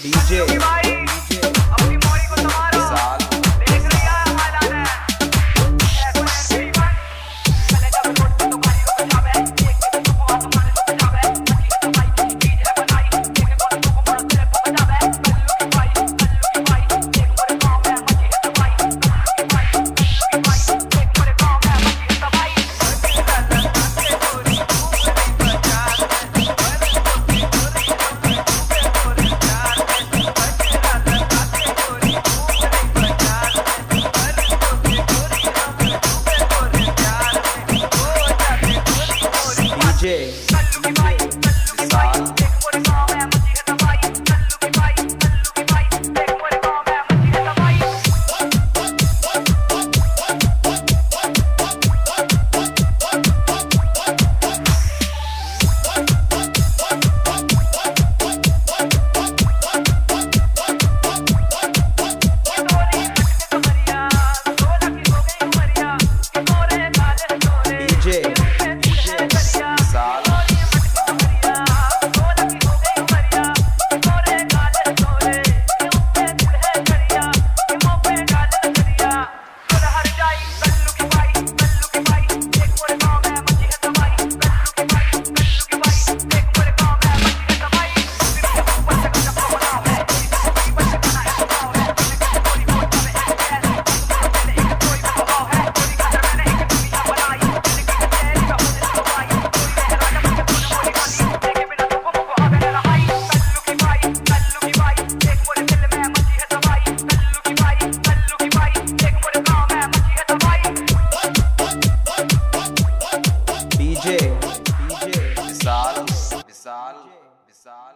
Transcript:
DJ Sorry. مثال مثال